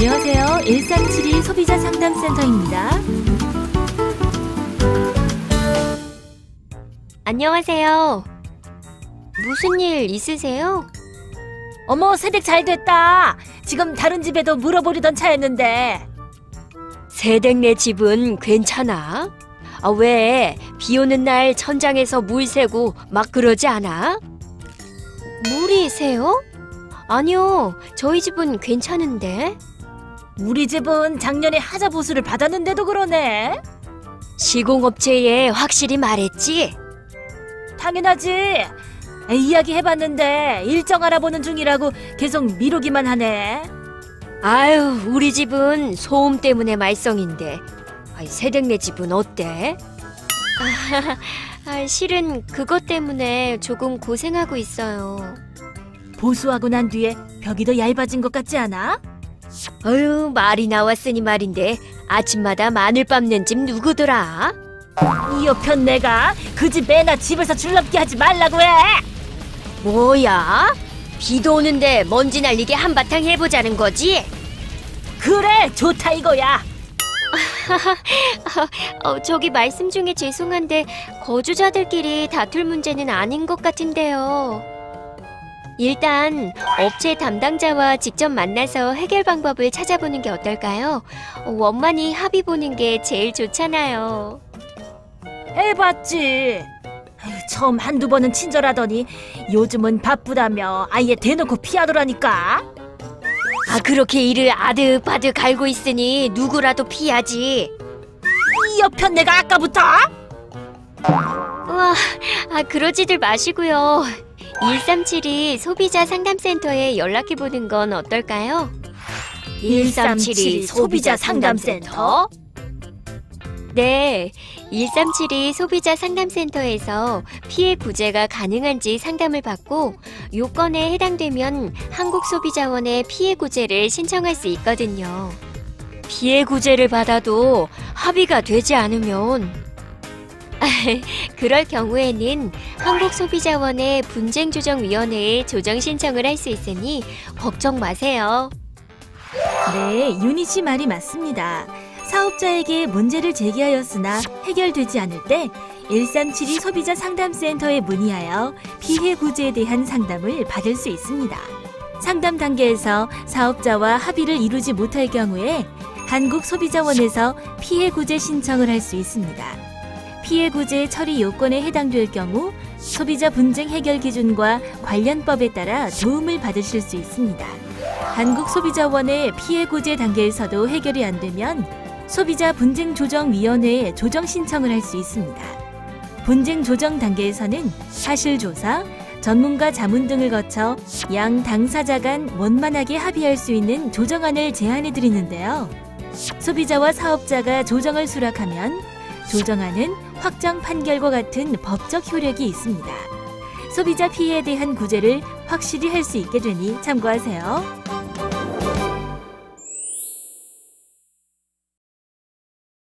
안녕하세요. 1372 소비자 상담센터입니다. 안녕하세요. 무슨 일 있으세요? 어머, 새댁 잘 됐다. 지금 다른 집에도 물어보려던 차였는데. 새댁네 집은 괜찮아? 아, 왜? 비 오는 날 천장에서 물 새고 막 그러지 않아? 물이 새요? 아니요, 저희 집은 괜찮은데. 우리 집은 작년에 하자 보수를 받았는데도 그러네. 시공업체에 확실히 말했지? 당연하지. 이야기 해봤는데 일정 알아보는 중이라고 계속 미루기만 하네. 아유, 우리 집은 소음 때문에 말썽인데. 아이, 새댁네 집은 어때? 아, 실은 그것 때문에 조금 고생하고 있어요. 보수하고 난 뒤에 벽이 더 얇아진 것 같지 않아? 어휴, 말이 나왔으니 말인데 아침마다 마늘 빻는 집 누구더라? 이 옆편 내가 그 집 애나 집에서 줄넘기 하지 말라고 해. 뭐야? 비도 오는데 먼지 날리게 한바탕 해보자는 거지? 그래, 좋다 이거야. 어, 저기 말씀 중에 죄송한데 거주자들끼리 다툴 문제는 아닌 것 같은데요. 일단 업체 담당자와 직접 만나서 해결 방법을 찾아보는 게 어떨까요? 어, 원만히 합의 보는 게 제일 좋잖아요. 해봤지. 처음 한두 번은 친절하더니 요즘은 바쁘다며 아예 대놓고 피하더라니까. 아 그렇게 일을 아득바득 갈고 있으니 누구라도 피하지. 이 옆편 내가 아까부터 우와, 아 그러지들 마시고요. 1372 소비자 상담센터에 연락해 보는 건 어떨까요? 1372 소비자 상담센터? 네, 1372 소비자 상담센터에서 피해 구제가 가능한지 상담을 받고 요건에 해당되면 한국소비자원에 피해 구제를 신청할 수 있거든요. 피해 구제를 받아도 합의가 되지 않으면 그럴 경우에는 한국소비자원의 분쟁조정위원회에 조정 신청을 할 수 있으니 걱정 마세요. 네, 유니 씨 말이 맞습니다. 사업자에게 문제를 제기하였으나 해결되지 않을 때 1372 소비자 상담센터에 문의하여 피해 구제에 대한 상담을 받을 수 있습니다. 상담 단계에서 사업자와 합의를 이루지 못할 경우에 한국소비자원에서 피해 구제 신청을 할 수 있습니다. 피해 구제 처리 요건에 해당될 경우 소비자 분쟁 해결 기준과 관련법에 따라 도움을 받으실 수 있습니다. 한국소비자원의 피해 구제 단계에서도 해결이 안 되면 소비자 분쟁 조정 위원회에 조정 신청을 할 수 있습니다. 분쟁 조정 단계에서는 사실 조사, 전문가 자문 등을 거쳐 양 당사자 간 원만하게 합의할 수 있는 조정안을 제안해 드리는데요. 소비자와 사업자가 조정을 수락하면 조정안은 확정 판결과 같은 법적 효력이 있습니다. 소비자 피해에 대한 구제를 확실히 할 수 있게 되니 참고하세요.